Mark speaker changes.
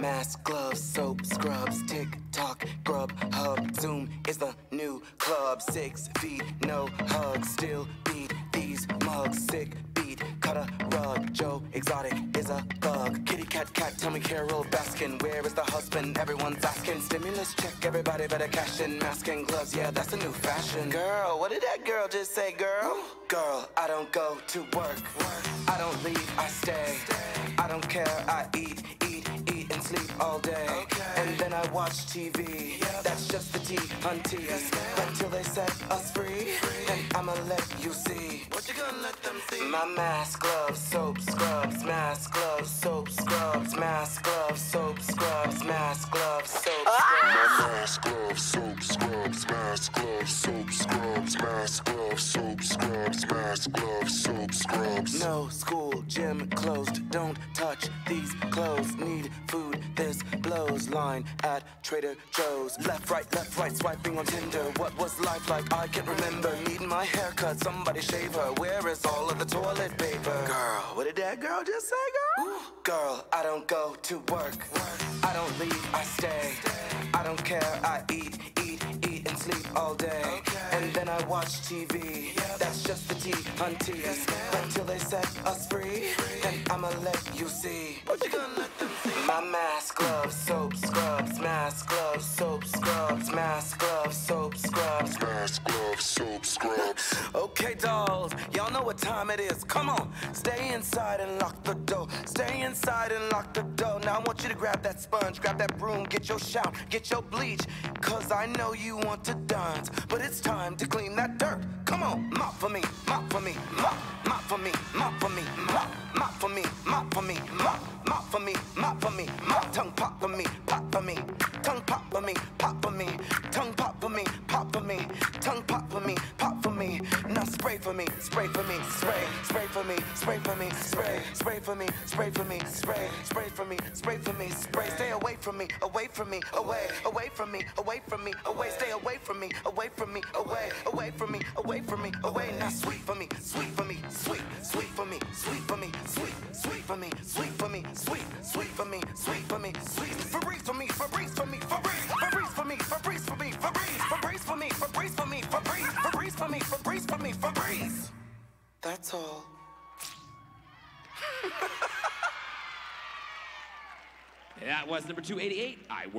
Speaker 1: Mask, gloves, soap, scrubs, tick tock, grub, hub, zoom is the new club. Six feet, no hugs, still beat these mugs. Sick beat, cut a rug. Joe Exotic is a bug. Kitty cat cat, tell me Carole Baskin, where is the husband? Everyone's asking. Stimulus check, everybody better cash in. Mask and gloves, yeah, that's a new fashion. Girl, what did that girl just say, girl? Girl, I don't go to work. I don't leave, I stay. I don't care, I eat, all day. And then I watch TV. That's just the tea, hunty. Until they set us free. And I'ma let you see. What you gonna let them see? My mask, gloves, soap, scrubs, mask, gloves, soap, scrubs, mask, gloves, soap, scrubs, mask, gloves, soap, ah! scrubs.
Speaker 2: My Mask, gloves, soap, scrubs, mask, gloves, soap, scrubs, mask, gloves, soap, scrubs, mask, gloves, soap, scrubs.
Speaker 1: No school, gym closed. Don't touch these clothes. Need food, this blows. Line at Trader Joe's. Left, right, left, right, swiping on Tinder. What was life like? I can't remember. Needing my haircut, somebody shave her. Where is all of the toilet paper? Girl, what did that girl just say, girl? Girl, I don't go to work. I don't leave, I stay. I don't care, I eat, eat, eat and sleep all day. And then I watch TV. That's just the tea, hunty. Until they set us free. And I'ma let you see. What you gonna let them see? My mask, gloves, soap, scrubs, mask, gloves, soap, scrubs, mask, gloves, soap, scrubs.
Speaker 2: Mask, gloves, soap, scrubs.
Speaker 1: Okay, dolls, y'all know what time it is. Come on, stay inside and lock the door. Stay inside and lock the door. Now I want you to grab that sponge, grab that broom, get your shout, get your bleach. Cause I know you want to dance, but it's time to clean that dirt. Come on, mop for me, mop for me, mop, pop for me, pop for me, tongue pop for me, pop for me, tongue pop for me, pop for me, tongue pop for me, pop for me. Now spray for me, spray for me, spray, spray for me, spray for me, spray, spray for me, spray for me, spray, spray for me, spray for me, spray. Stay away from me, away from me, away, away from me, away from me, away. Stay away from me, away from me, away, away from me, away from me, away. Now sweet for me, sweet me, sweet. Febreze for me, Febreze for me, Febreze, Febreze for me, Febreze for me, Febreze, Febreze for me, Febreze for me, Febreze, Febreze for me, Febreze for me, Febreze. That's all.
Speaker 3: That was number 288. I work.